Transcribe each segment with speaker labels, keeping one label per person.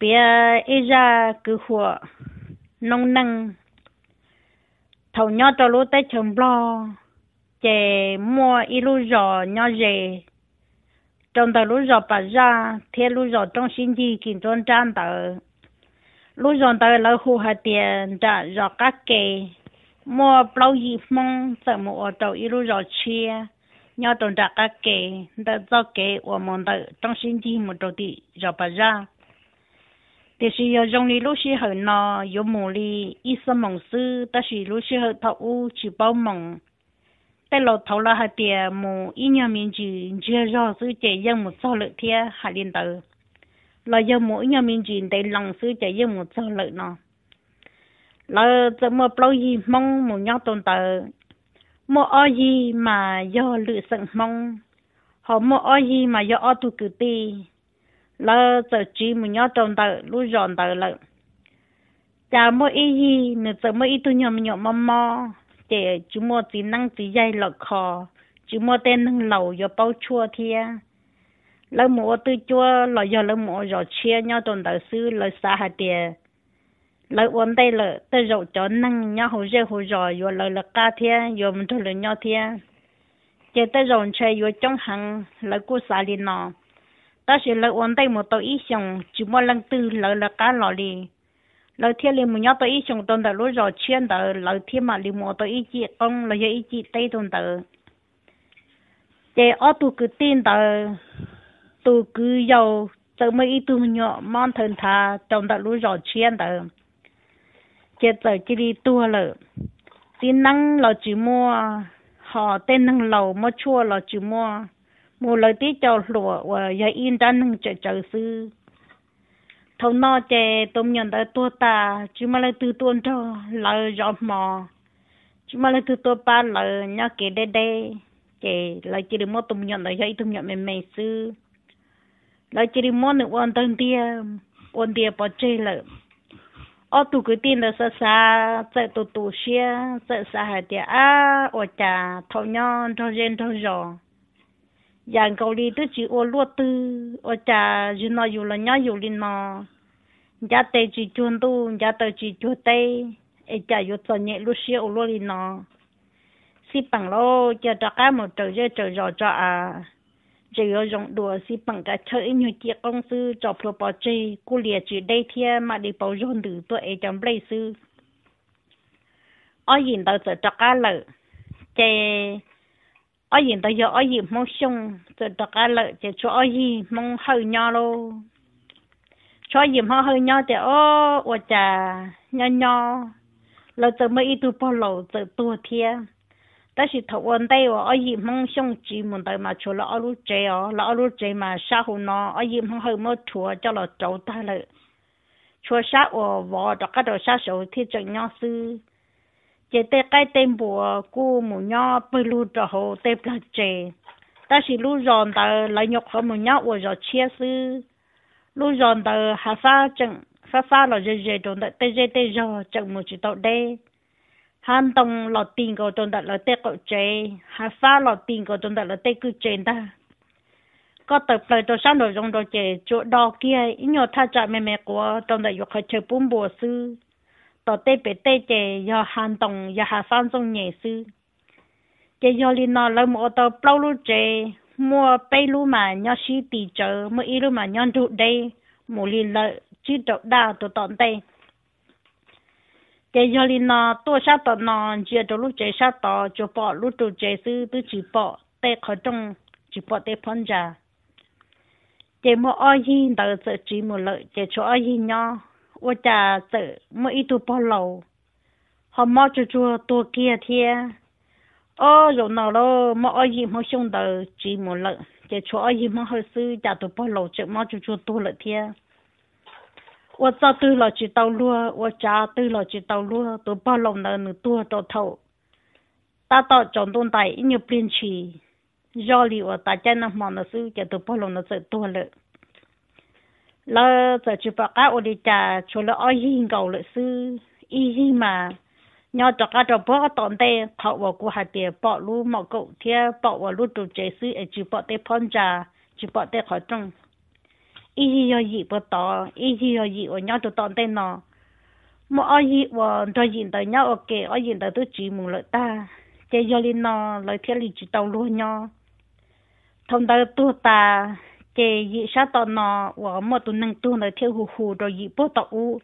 Speaker 1: bia ý ra cứ hùa, nông năng thầu nhau cho lúa tay chồng lo chè mua ít lúa giò nhau dề trong tờ lúa giò bà ra thế lúa giò trong sinh chi kinh trôn trang tờ. Lúa giò tờ là hù hạt tiền, trả giò các kề mua bao gì mong sợ mua trâu ít lúa giò chia. Nhau trong trả các kề tờ do kề của mong tờ trong sinh chi một trâu tị giò bà ra thì sự giờ trong lý lúc sĩ hở nó có mù li ít sớm mong sư ta sĩ lúc sĩ hở thọ u chỉ bao mong tại lột thầu là hạt tiền mù ít nhà miền chỉ chưa rõ sư chạy dân một số lợi thia hạt liên tử là giờ mỗi nhà miền chỉ để lòng sư chạy dân một số lợi nó là giờ mà bao gì mong một nhau tồn tại một ở gì mà do lựa sẵn mong họ một ở gì mà do ở tu cử ti lỡ giờ chỉ mình nhớ trong tờ lúc dọn tờ lợ. Chả mỗi ý gì nữa giờ mỗi ý tôi nhớ mình nhớ mò mò. Để chú mua chỉ năng chỉ dây lọ kho chú mua tên năng lầu giờ bao chua thia. Lỡ mua tôi chua lỡ giờ lỡ mua giờ chia nhau trong tờ sư lỡ xa hạt tiền lỡ uống đây lỡ tôi rượu cho năng nhau hồ dê hồ rồi giờ lỡ lỡ ca thia giờ mình thôi lỡ nhau thia. Chỉ tới rồi chơi giờ trong hàng lỡ cô xa đi nọ ta sẽ lợi ổn đây một tổ ý xong chỉ một lần tư lợi là cá lọ đi lợi thiên liền một nhau tổ ý xong tôn đã lúa rồi chuyên tờ lợi thiên mà liền một tổ ý chị ông là ý chị tây tôn tờ để ở tu cứ tin tờ tu cứ giàu tờ mấy ý tu nhỏ mong thần thà trong đã lúa rồi chuyên tờ. Chết tờ chỉ đi tua lợi tin năng là chỉ mua, họ tên năng lầu, mua chua là chỉ mua một lời tí cho lụa và giờ in ra nâng chờ chờ sư thâu nó chè, tôm nhận tới tua ta chứ mà lại từ tuôn cho lời giọt mò. Chứ mà lại từ tua ba lời nhá kể đê đê chè lời chỉ được mua tôm nhận lời dây tôm nhận mềm mềm sư lời chỉ được mua được quan tâm tia quan tia bỏ chơi lợi ở tụ cái tin là sa sa sẽ tụ tụ xia sẽ sa hai tia à ở trà thâu nhon thâu gen thầu giò đi tôi chỉ ô lúa tư ô cha dù nó dù là nhá dù lên nó giá tê chỉ chuồn tu giá tê chỉ chuồn tê ê cha dù cho nhẹ lúa ô lúa lên nó xí bằng lô chờ cho cá một trời chơi trời rõ cho à chỉ ở xí bằng cả chơi như chiếc công sư cho pro bỏ chơi cô liệt chỉ đây thia mà đi bảo rộn từ tôi ấy trong đây sư ở hiện tại cho cá lợi chơi ở hiện tại giờ ở gì mong xong từ tất cái lợi chỉ cho ở gì mong hơi nhỏ lô cho gì mong hơi nhỏ thì ô ô chà nhỏ nhỏ là từ mấy ít tu bao lâu từ tu thia ta chỉ thầu ổn đây ở gì mong xong chỉ muốn tới mà cho lão ở lúc ở lão ở lúc mà sao hôm nó ở gì mong hơi mất chùa cho là cháu ta lợi chùa sát ở vợ tất cái đồ sát sầu thì chẳng nhau sư chế tê cái tên bùa cô mù nho bơi lu trò hồ, tê bla chế ta chỉ lu giòn tờ lại nhọc hồ mù nho ở rồi chia sư lu giòn tờ hà pha chẳng pha pha là dê dê trốn tờ tê dê tê giờ chẳng mù chỉ tàu đê. Han tông lọt tiền cầu trốn tờ là tê cậu chế hà pha lọt tiền cầu trốn tờ là tê cứ chế ta. Có tập lời cho sáng đồ trong đồ chế chỗ đo kia ít nhiều tha chạy mẹ mẹ của trong đại học chơi bún bùa sư tỏ tê bể tê chè do hàn tổng do hà phan sông nhẹ sư chè do li nó lấy một tàu bao lu chè mua bay lu mà nhỏ xí tì chờ mua y lu mà nhỏ trụ đây một li lợi chứ đậu đa tổ tọn tê chè do li nó tua sát tọ nó chia cho lu chè sát tọ cho bỏ lu trụ chè sư tư chỉ bỏ tê khỏi trong chỉ bỏ tê phong trà chè mua oi hi đợi sợ chỉ một lợi chè cho oi hi nhỏ 我家这么一度包楼，好毛就做多几天。哦，有闹了，么阿姨么兄弟寂寞了，这出阿姨么好事，家都包楼，这毛就做多了天。我早对了去道路，我家对了去道路，都包楼了，你多到头。达到广东大一年变去，绕里我大家那忙的时候，这都包楼了，这多了。 lỡ giờ chụp bảo cá ở đi trà, chỗ lỡ ai hiên cầu lỡ sư. Y hi mà nhau cho cá cho bó tổn tê, thọ vào của hạt tiền bỏ lu mỏ cậu thia, bỏ vào lu trụ chế sư ở chụp bỏ tê phong trà, chụp bỏ tê khỏi trong y hi yo gì bữa tỏ, y hi yo gì ở nhau cho tổn tê nó mà ai gì ở cho gì tới nhau ok ai gì tới tôi chỉ muốn lợi ta. Chế yo lên nó lợi thiết lý chỉ tàu luôn nhau thông tới tu ta chế gì sát tao nó và một tụi nâng tu nó theo hù hù rồi gì bữa tỏ u.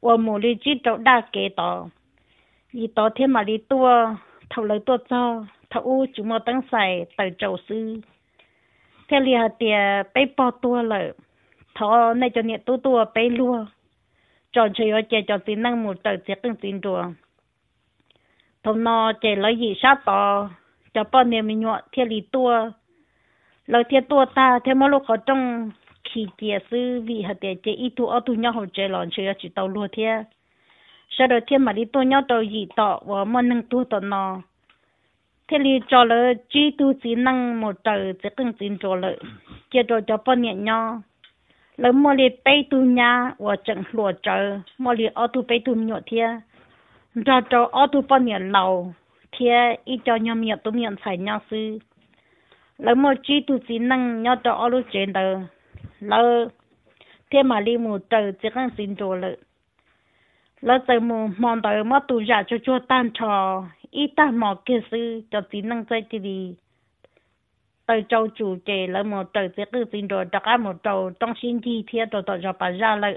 Speaker 1: Và một lý chỉ tàu đa kế tỏ gì tỏ thêm mà lý tua thầu lấy tua cho thầu u chúng mà tăng xài tới trầu sư theo lý hạt tiền bay bỏ tua lợi thọ này cho nhiệt tu tua bay lua chọn chơi ở chơi chọn tin năng một tờ chết từng tin đùa thằng nó chơi lấy gì sát tỏ cho bọn niệm mình nhọ theo lý tua lời theo tua ta theo mà lúc họ trong khi tiệt sư vì hạt tiệt chơi ít tu ở tu nhau họ chơi lòn chơi chỉ tàu lúa theo sau đó thiên mà đi tu nhau tàu gì tọ và mà nâng tu tọ nó thế li cho lỡ chỉ tu chỉ năng một tờ chỉ cần tin cho lỡ. Chỉ cho cho bọn nhẹ nhau lỡ mà li bay tu nhà và chẳng lúa chờ mà li ở tu bay tu nhọ thia. Cho cho ở tu bọn nhẹ lâu thia ít cho nhau miệng tu miệng xài nhau sư lỡ mà chỉ tu chỉ năng nhớ cho ở lúc trên tờ lỡ thế mà đi mù trời chỉ cần xin cho lỡ lỡ từ mù mòn tờ mà tu giả cho cho tan trò ít ta mò kia sư cho chỉ năng chơi thì đi tới châu chủ chế lỡ mà trời chỉ cần xin rồi đặt cả một trâu trong xin chi thiết rồi tao cho bà ra lỡ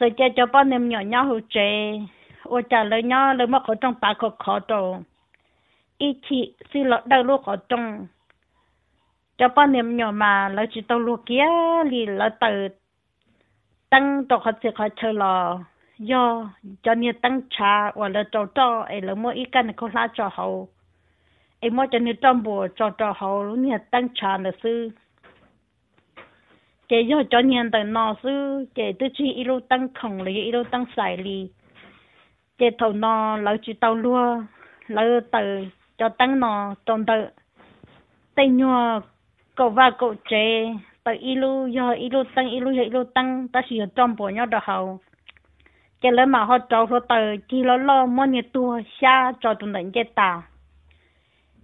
Speaker 1: rồi chơi cho bọn em nhỏ nhỏ hỗ chế ô trả lời nhỏ lời mà có trong bà có khó trâu ít chị sư lọ đâu lúc khó trong cho bọn niệm nhỏ mà lời chỉ tàu lúc kia thì là từ tăng tao khó sẽ khó chơi lò do cho nên tăng trà hoặc là trâu trâu ấy là mỗi ít cái có lá hậu ấy mỗi cho nên trong bộ cho cho hậu lúc này tăng trà là sư cái do cho nên từ nó sư cái tôi chi ít lúc tăng khổng lý ít lúc tăng xài lý cái thầu nó lấy chỉ tàu lúa lấy từ cho tăng nó tồn tự tây nhua cậu và cậu chế từ ilu lúc do ít tăng, ilu lúc ilu tăng, ta chỉ trong bộ nhau đó hậu. Cái lớn mà họ trâu số tờ, chỉ lo lo mỗi nhiêu tua, xa cho tụi mình cái ta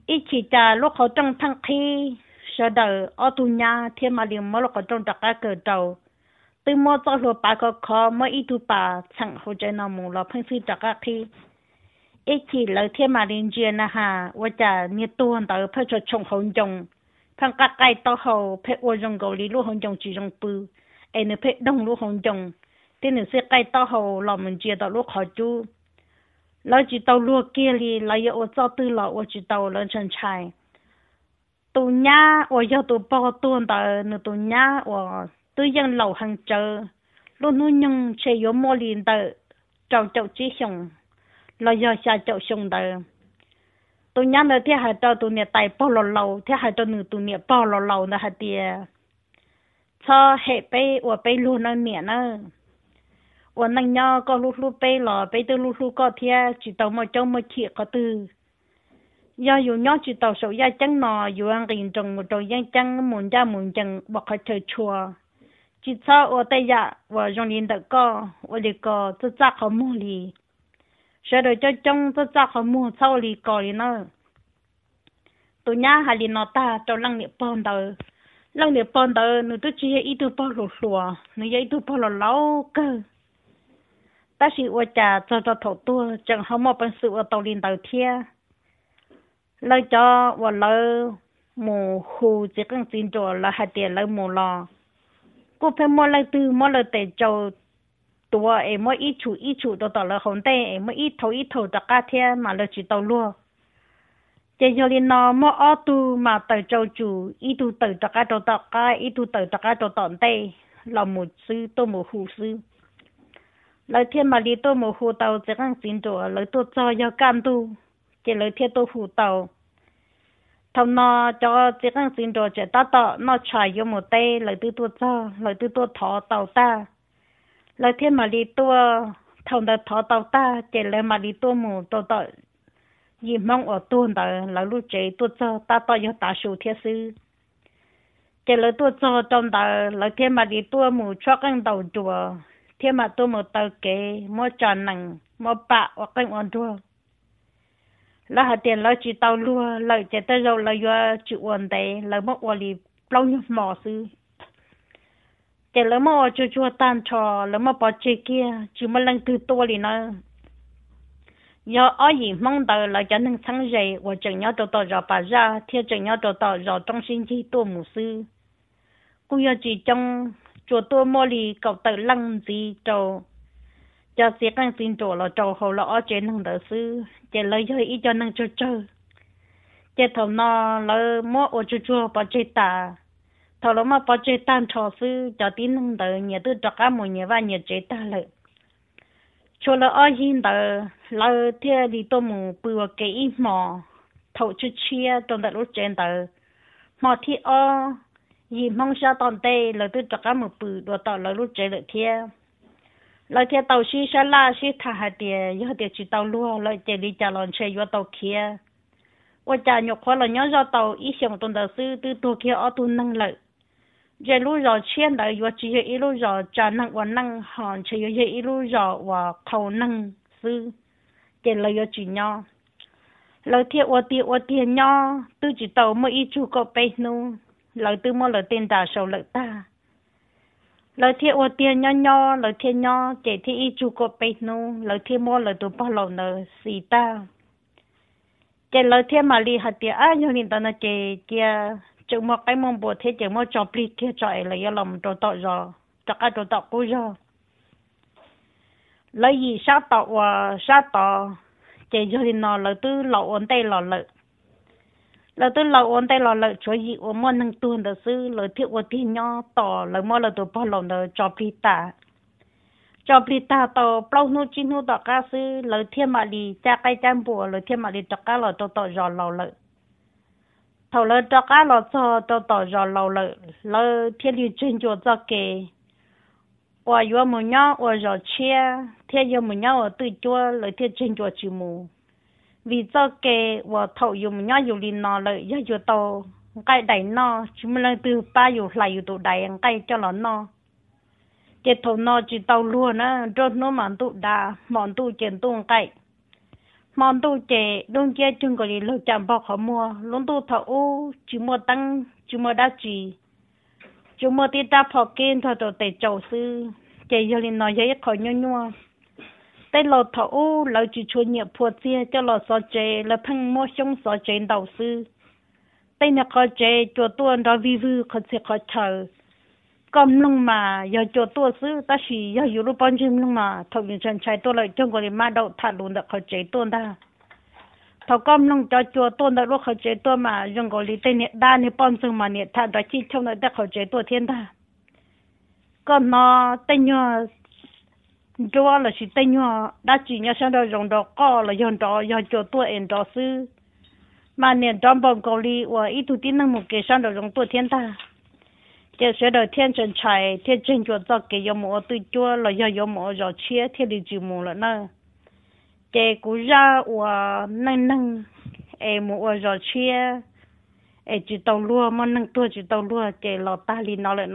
Speaker 1: ít chỉ cha lúc họ trong thăng khi, sợ đỡ, ở tụi nhà, thêm mà liền mỗi lúc họ trong đặc cái cờ trâu từ mỗi cho họ bà có khó mỗi ít tụi bà chẳng họ chơi nào mù lo phân phi đặc cái khi ít chỉ lời thêm mà liền chuyện na ha và cha nhiêu tua tờ phải cho trồng hồng trồng phăng các cái to hậu phải ô trồng gầu lý lúc hồng trồng chỉ trồng bự em phải đông lúc hồng trồng tên nữ sẽ cái tao hồ lò mình chia tao lúc họ chú. Lo chỉ tao lúa kia li là yêu cho tư lọ ô chỉ tao lên chân trái tu nhá ô yêu tu bao tuôn tao nữ tu nhá ô tu dân lầu hàng chờ. Luôn nuôi nhung chơi yếu mò liền tao trâu trâu chỉ xong lo yo xa chậu sông đời tôi nhắn là thế hai tao tôi nè tay bao lâu lâu thế hai tao nữ tôi nè bao lâu lâu nữa hai tia cho hệ bê ở bê luôn nó nè nó ở năng nhau có lúc lúc bê lò bê tôi lúc lúc có thia chỉ tao mà trông mà chị có tư do dù nhỏ chỉ tao sầu gia chẳng nọ dù ăn gìn trồng một trồng giang chẳng muốn ra muốn chẳng bỏ khỏi trời chùa chỉ cho ở tây dạ và dòng liền đặc co ở đây có tự giác họ mua liền sẽ rồi cho trông tôi ra khỏi mùa sau lì cò đi nữa tụi nhá hà lì nó ta cho lăng niệm bòn đời lăng niệm bòn đời nữ tôi chỉ ít tụ bao lù lùa nữ ít bao lù lâu cơ. Ta chỉ ua trà cho cho thổ tua, chẳng không một bằng sự ở tàu liền tàu thia. Lời cho và lời mù hù chỉ cần tin chỗ là hai tiền lời mù lò. Cô phải mua lời từ mua lời tệ châu cho tua em mua ít chủ ít chủ đó tàu lời hồn tệ em mua ít thầu ít thầu tất cả thia mà lời chỉ tàu luôn chỉ cho nên nó mua ở tu mà tàu châu chủ ít tu tàu tất cả tàu tất cả ít tu tàu tất cả tàu tận tệ là một sư tôi một hù sư lời thiên mà đi tôi một hồ tàu sẽ càng xin chỗ lời tôi cho cho cam tu chỉ lời thiên tôi hồ tàu thằng nó cho sẽ càng xin chỗ chỉ ta tọ nó chạy vô một tay lời tư tôi cho lời tư tôi thọ tàu ta lời thiên mà đi tua, thằng đó thọ tàu ta chạy lời mà đi tua mù tàu tàu. Gì mong ở tuôn tàu lời lúc chạy tua cho, ta tàu yêu ta số thiên sư chạy lời tua cho, trong tàu lời thiên mà đi tua mù cho càng tàu chùa. Thiên mà tua mù tàu kế mua tròn nặng mua bạ hoặc cái ổn thua là hạt tiền là chỉ tàu lúa lợi chạy tới rồi là do chịu ổn đấy là mất ổn đi lâu như mỏ sư chỉ lỡ mà cho chua tan trò lỡ mà bỏ chơi kia chỉ mà lần từ to liền nó do ở gì mong đợi là cho nên sáng dậy và chừng nhau đồ tổ rồi bà ra theo chừng nhau tổ tổ rồi trong sinh chi tôi mù sư. Cô giờ chỉ trong chùa tôi mua lì, cậu tự lăng gì cho xin là trâu hậu là ở trên năng đỡ sư chỉ lấy cho ý cho năng cho chơi chỉ thầu nó là mua ô bỏ chơi ta thầu nó mà bỏ chơi tan trò sư cho tin năng đỡ nhà tư cho cả một nhà và nhà chơi ta lợi cho là ở hiện đỡ là theo đi tôi muốn bừa cái mò thầu chút chia trong đợt lúc trên đỡ mò thì ở gì mong sao tòn tê là tôi cho cả một bự đồ tàu là lúc chơi lợi theo lợi theo tàu xí sa la xí thả hạt tiền giờ tiền chỉ tàu lúa lợi tiền đi trả lon chơi vô tàu kia 我家肉可能要绕到一想中的是对多kia ở tu năng lợi Giờ lúc giờ chiên lại vừa chỉ giờ lúc giờ trả năng và năng hòn chỉ giờ lúc giờ và khẩu năng sư cái lời vừa chỉ nhau lời thiệt và tiệt, và tiền nhau tôi chỉ tàu mới ít chú có bê nu lời tôi mới lời tiền trả sầu lợi ta. Lời thiệt và tiền nhau nhau lời thiệt nhau chỉ thì ít chú có bê nu lời thiệt mới lời tôi bao lâu nữa xì ta. Cái lời thiệt mà li hạt tiền ai nhau nên tao nói cái kia chừng mà cái mong bộ thế chừng mà cho pli thế cho là yêu lòng đồ tọ rồi cho cái đồ tọ cũ rồi lấy gì sát tọ và sát tọ chỉ cho thì nó là tư lậu ổn tay lọ lợi là tư lậu ổn tay lọ lợi cho gì ổn mà năng tuôn được sư lời thiệu của thiên nhỏ tọ lời mà là tụ bao lòng được cho pli ta cho pli ta tọ bao nô chín nô tọ cá sư lời thiên mà đi cha cái chăm bùa lời thiên mà đi cho cá là tọ tọ rồi lọ lợi thầu lơ cho cá lọ cho cho tỏ giò lầu lơ lơ thiên lý trên chỗ cho kề qua yêu một nhau qua giò chia thiên yêu một nhau ở tự chúa lơ thiên trên chỗ chịu mù vì cho kề qua thầu yêu một nhau yêu linh nọ lơ yêu yêu tàu cái đầy nó chúng mình từ ba yêu lại yêu tụ đầy cái cho nó nọ cái thầu nọ chỉ tàu luôn á cho nó mà tụ đà mòn tụ trên tụ cái mong tu chè đông kia chung gọi là chạm bọc họ mua. Luôn tu thọ u chỉ mua tăng chỉ mua đa chỉ chỉ mua tiền đa phò kiên, thọ tổ tệ chầu sư. Chè giờ liền nói giấy khỏi nhau nhau tay lò thọ u lâu chỉ chua nhẹ phù chia cho lò sò chè là phăng mua xong sò chè đầu sư. Tay nhà khó chè chùa tuôn đó vi vư, khó sẽ khó chờ công lông mà giờ cho tua sư ta chỉ giờ yếu lúc bọn chim lông mà thầu những chân chạy tua lại trong cái mà đậu thả luôn được khởi chế tua ta. Thầu công lông cho chùa tua được lúc khởi chế tua mà dùng cái lý tên nhiệt đa này bọn chim mà này thả đó chỉ trong này được khởi chế tua thiên ta. Còn nó tên nhờ chúa là chỉ tên nhờ, đã chỉ nhớ sang đó dùng đó, có là dùng đó giờ cho tua em đó sư mà nhiệt trong bọn cái lý và ít tu tin năng một cái sang đó dùng tua thiên ta giờ sẽ đầu Thiên chân chạy thiên chân chuột cho cái yếm mồ tôi chua là do yếm mồ rồi chia thiên đi chịu mồ là nó cái cú ra và năng năng em mồ rồi chia em chỉ tàu lúa mà năng tua chỉ tàu lúa cái lọ ta li nó lại